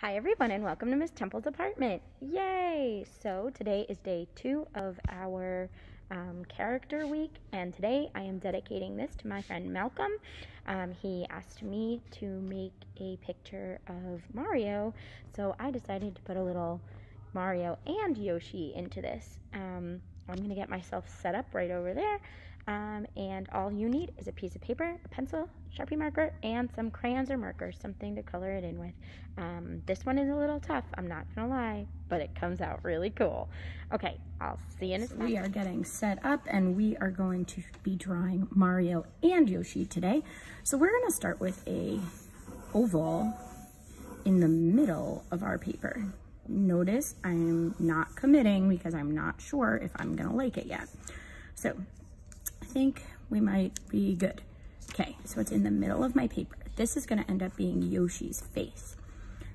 Hi everyone and welcome to Miss Temple's apartment. Yay! So today is day two of our um, character week and today I am dedicating this to my friend Malcolm. Um, he asked me to make a picture of Mario so I decided to put a little Mario and Yoshi into this. Um, I'm going to get myself set up right over there um, and all you need is a piece of paper, a pencil, Sharpie marker, and some crayons or markers, something to color it in with. Um, this one is a little tough, I'm not gonna lie, but it comes out really cool. Okay, I'll see you in a second. We are getting set up and we are going to be drawing Mario and Yoshi today. So we're gonna start with a oval in the middle of our paper. Notice I'm not committing because I'm not sure if I'm gonna like it yet. So think we might be good. Okay, so it's in the middle of my paper. This is gonna end up being Yoshi's face.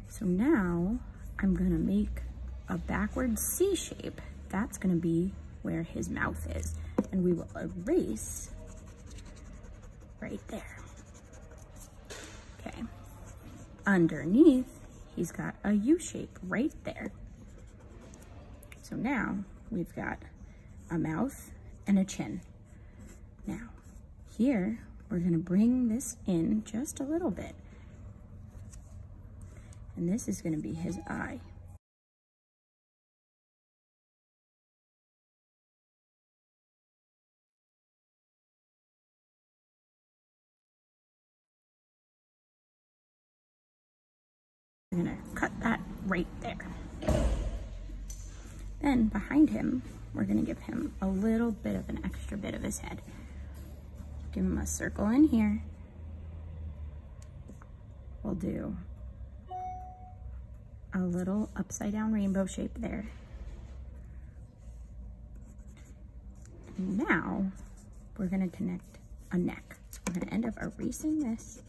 So now I'm gonna make a backward C shape. That's gonna be where his mouth is. And we will erase right there. Okay, underneath, he's got a U shape right there. So now we've got a mouth and a chin. Now, here, we're gonna bring this in just a little bit. And this is gonna be his eye. We're gonna cut that right there. Then behind him, we're gonna give him a little bit of an extra bit of his head. Give him a circle in here. We'll do a little upside down rainbow shape there. And now we're gonna connect a neck. We're gonna end up erasing this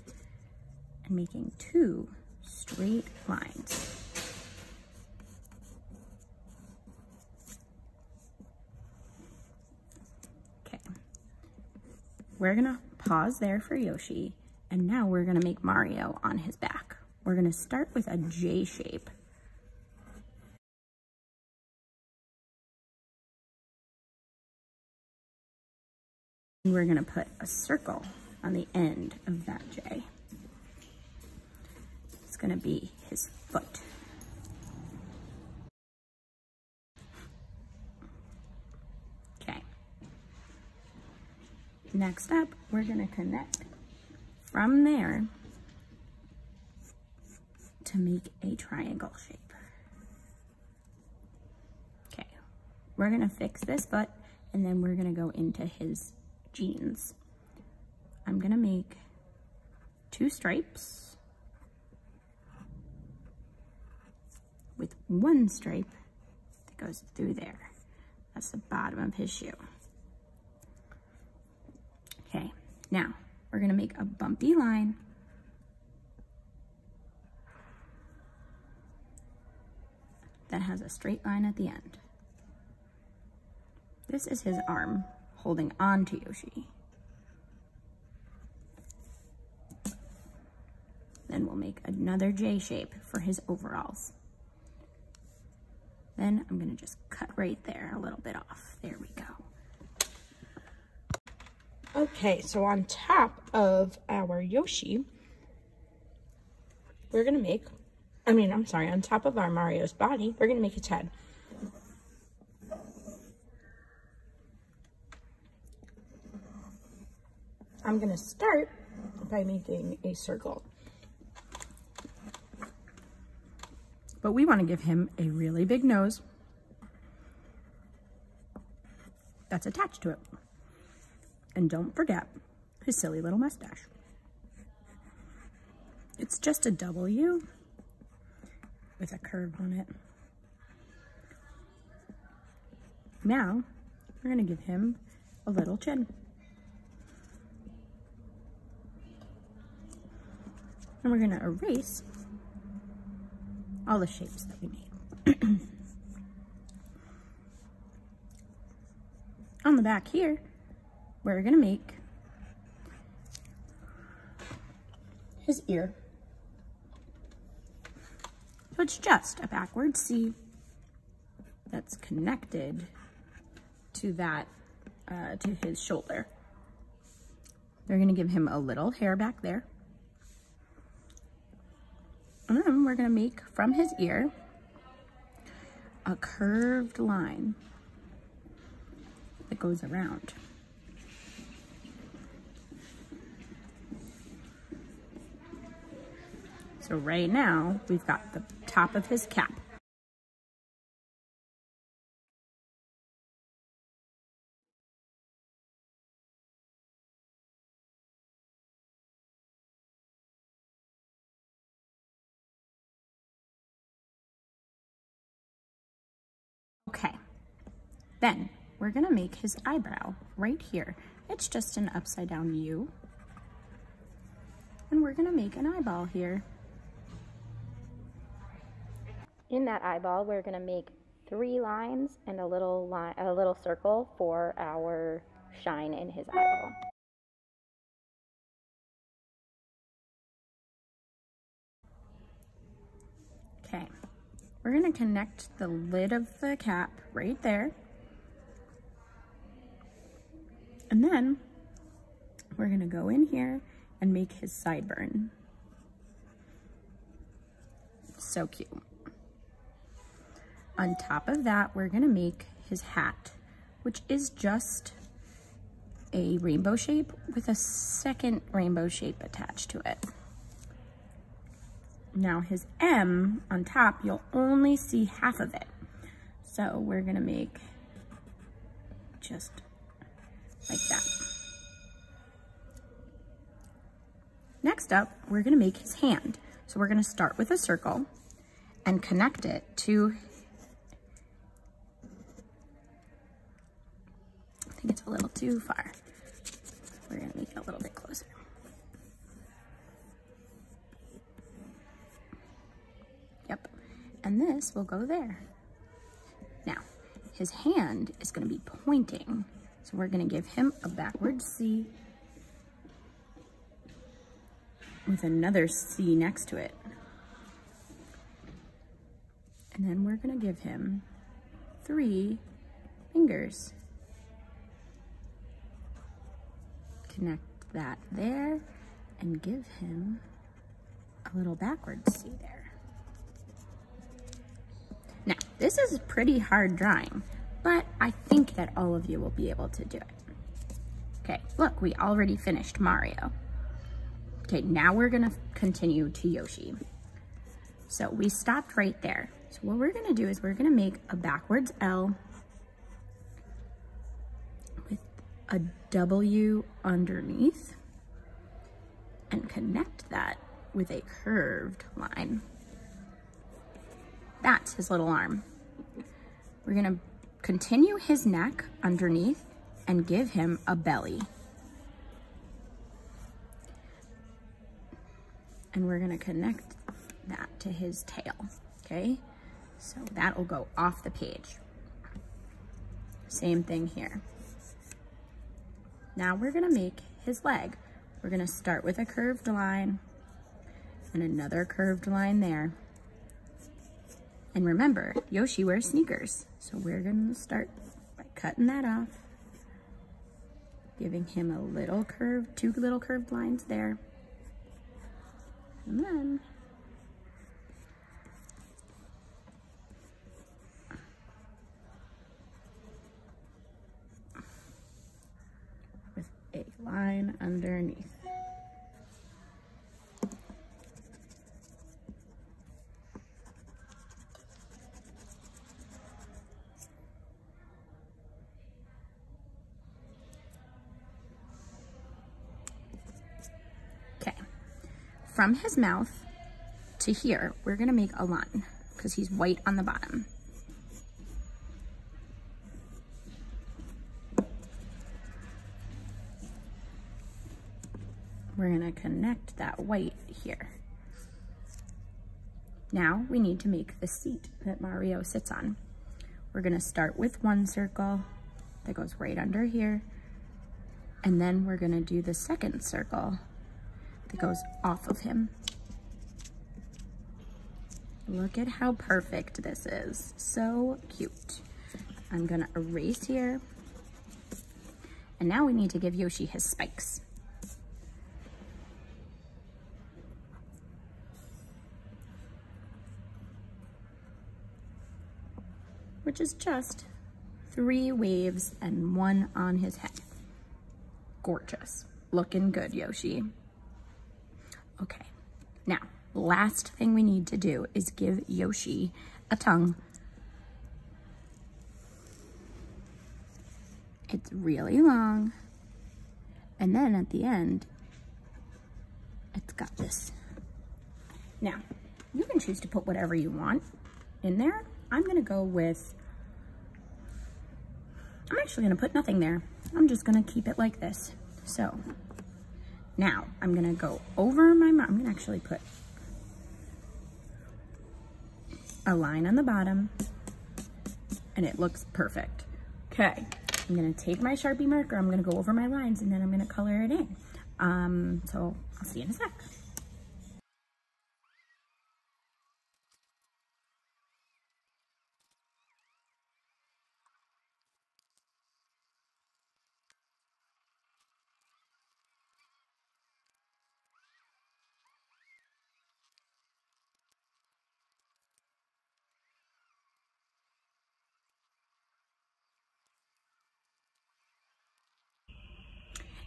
and making two straight lines. We're gonna pause there for Yoshi, and now we're gonna make Mario on his back. We're gonna start with a J shape. We're gonna put a circle on the end of that J. It's gonna be his foot. Next up, we're gonna connect from there to make a triangle shape. Okay, we're gonna fix this foot and then we're gonna go into his jeans. I'm gonna make two stripes with one stripe that goes through there. That's the bottom of his shoe. Okay, now we're gonna make a bumpy line. That has a straight line at the end. This is his arm holding on to Yoshi. Then we'll make another J shape for his overalls. Then I'm gonna just cut right there a little bit off. There we go. Okay, so on top of our Yoshi, we're going to make, I mean, I'm sorry, on top of our Mario's body, we're going to make his head. I'm going to start by making a circle. But we want to give him a really big nose that's attached to it. And don't forget his silly little mustache. It's just a W with a curve on it. Now, we're gonna give him a little chin. And we're gonna erase all the shapes that we made. On the back here, we're gonna make his ear. So it's just a backward C that's connected to that, uh, to his shoulder. They're gonna give him a little hair back there. And then we're gonna make from his ear a curved line that goes around. So right now, we've got the top of his cap. Okay, then we're gonna make his eyebrow right here. It's just an upside down U. And we're gonna make an eyeball here. In that eyeball, we're gonna make three lines and a little line, a little circle for our shine in his eyeball. Okay, we're gonna connect the lid of the cap right there. And then we're gonna go in here and make his sideburn. So cute. On top of that, we're gonna make his hat, which is just a rainbow shape with a second rainbow shape attached to it. Now his M on top, you'll only see half of it. So we're gonna make just like that. Next up, we're gonna make his hand. So we're gonna start with a circle and connect it to, I think it's a little too far. We're gonna make it a little bit closer. Yep, and this will go there. Now, his hand is gonna be pointing. So we're gonna give him a backward C with another C next to it. And then we're gonna give him three fingers. Connect that there and give him a little backwards C there. Now, this is pretty hard drawing, but I think that all of you will be able to do it. Okay, look, we already finished Mario. Okay, now we're gonna continue to Yoshi. So we stopped right there. So what we're gonna do is we're gonna make a backwards L with a W underneath and connect that with a curved line. That's his little arm. We're gonna continue his neck underneath and give him a belly. And we're gonna connect that to his tail, okay? So that will go off the page. Same thing here. Now we're gonna make his leg. We're gonna start with a curved line and another curved line there. And remember, Yoshi wears sneakers. So we're gonna start by cutting that off, giving him a little curve, two little curved lines there. And then a line underneath. Okay, from his mouth to here, we're gonna make a line because he's white on the bottom. We're gonna connect that white here. Now we need to make the seat that Mario sits on. We're gonna start with one circle that goes right under here. And then we're gonna do the second circle that goes off of him. Look at how perfect this is. So cute. I'm gonna erase here. And now we need to give Yoshi his spikes. Which is just three waves and one on his head. Gorgeous. Looking good, Yoshi. Okay, now, last thing we need to do is give Yoshi a tongue. It's really long. And then at the end, it's got this. Now, you can choose to put whatever you want in there. I'm gonna go with, I'm actually gonna put nothing there. I'm just gonna keep it like this. So now I'm gonna go over my, I'm gonna actually put a line on the bottom and it looks perfect. Okay, I'm gonna take my Sharpie marker, I'm gonna go over my lines and then I'm gonna color it in. Um, so I'll see you in a sec.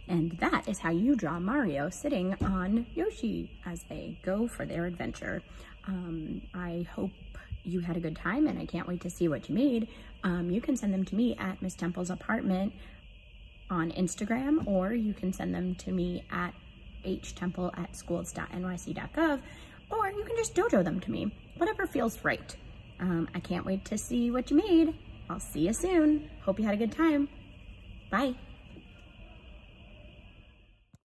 And that is how you draw Mario sitting on Yoshi as they go for their adventure. Um, I hope you had a good time and I can't wait to see what you made. Um, you can send them to me at Miss Temple's apartment on Instagram or you can send them to me at htemple at schools.nyc.gov or you can just dojo them to me, whatever feels right. Um, I can't wait to see what you made. I'll see you soon. Hope you had a good time. Bye.